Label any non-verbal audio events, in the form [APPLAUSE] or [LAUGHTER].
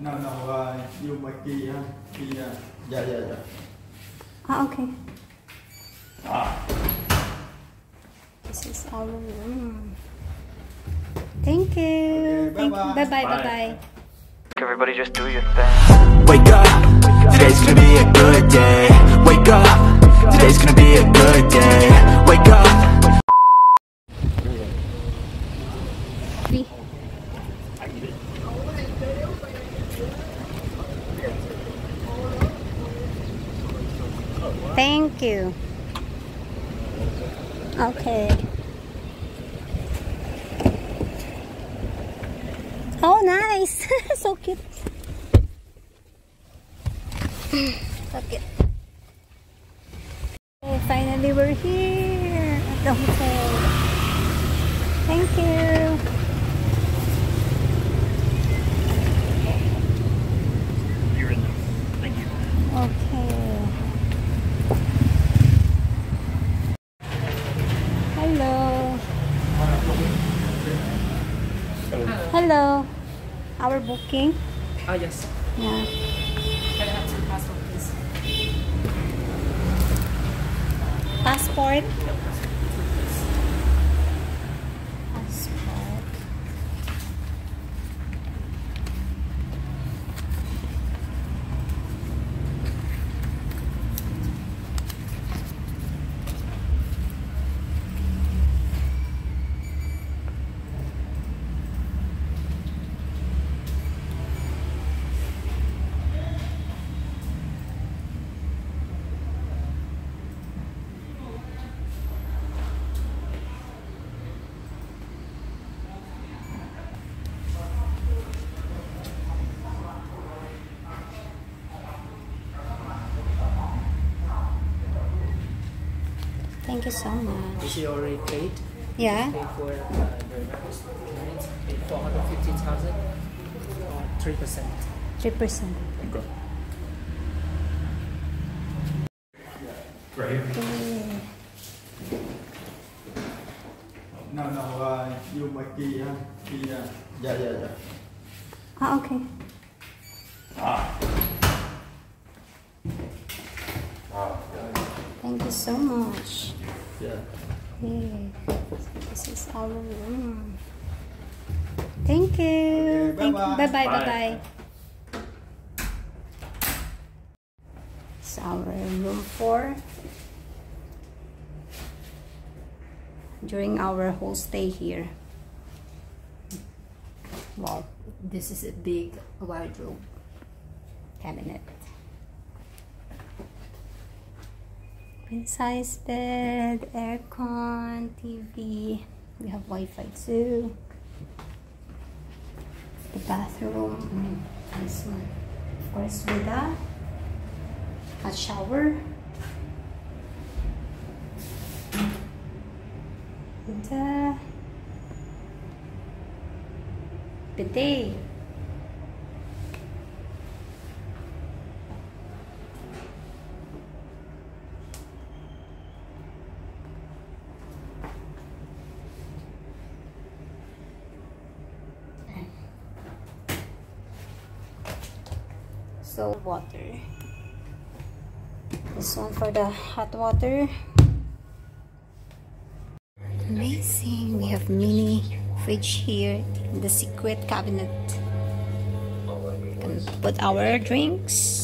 No, no, uh, you my key, huh? Key, uh, yeah, yeah, yeah. Ah, okay. Ah. This is our room. Thank you. Okay, Thank bye-bye. Bye bye. Bye Bye. bye. Everybody just do your thing. Wake up, today's gonna be a good day. Wake up, today's gonna be a good day. Wake up. Three. Thank you. Okay. Oh, nice. [LAUGHS] so cute. so cute. Oh, finally we're here at the hotel. Thank you. You're in there. Thank you. Okay. Hello. Hello. Our booking. Ah, yes. Yeah. Can I have your passport, please? Passport. Passport. Thank you so much. Is he already paid? Yeah. Paid for uh, the insurance? Paid 450000 3%? Three percent. Right here. No, no, uh, you my key, huh? Key, uh, yeah, yeah, yeah. Ah, okay. Ah. Thank you so much. Yeah. Hey, this is our room. Thank you. Okay, Thank bye-bye. Bye bye. Bye Bye. bye. It's our room four. During our whole stay here. Wow, this is a big wardrobe cabinet. Size bed, aircon, TV. We have Wi-Fi too. The bathroom. This one. Of course, with a hot shower. And uh, bidet. So water. This one for the hot water. Amazing. We have mini fridge here in the secret cabinet. We can put our drinks.